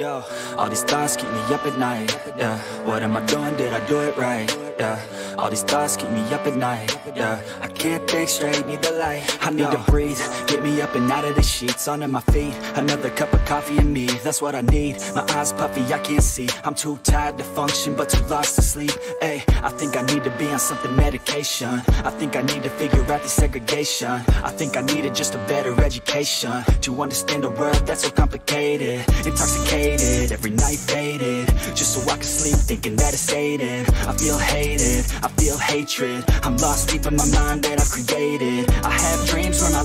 Yo, all these thoughts keep me up at night. Yeah, what am I doing? Did I do it right? Yeah, all these thoughts keep me up at night. Yeah, I can't think straight, need the light. I need to breathe, get me up and out of the sheets, onto my feet. Another cup of coffee and me, that's what I need. My eyes puffy, I can't see. I'm too tired to function, but too lost to sleep. Hey, I think I need to be on something medication. I think I need to figure out the segregation. I think I needed just a better education to understand a world that's so complicated, intoxicated, every night faded, just so I can sleep thinking that it's sated. I feel hated, I feel hatred. I'm lost deep in my mind that I've created. I have dreams where my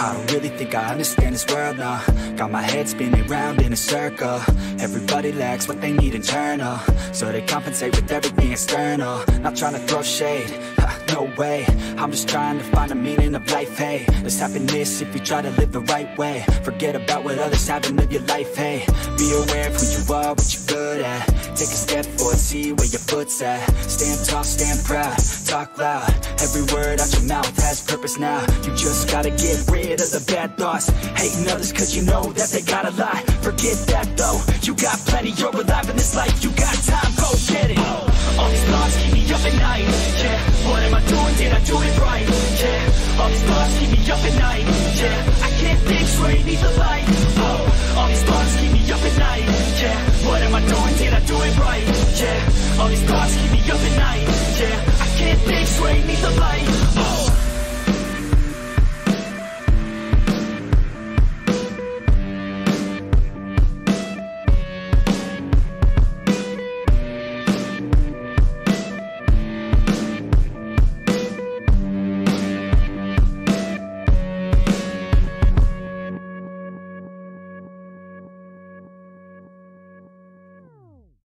I don't really think I understand this world now Got my head spinning round in a circle. Everybody lacks what they need internal. So they compensate with everything external. Not trying to throw shade, ha, no way. I'm just trying to find the meaning of life, hey. There's happiness if you try to live the right way. Forget about what others have and live your life, hey. Be aware of who you are, what you're good at. Take a step forward, see where your foot's at. Stand tall, stand proud, talk loud. Every word out your mouth has purpose now. You just gotta get rid of the bad thoughts. Hating others cause you know that they gotta lie. Forget that though, you got plenty, you're alive in this life. You got time, go get it. All these thoughts keep me up at night. Yeah, what am I doing, did I do it right?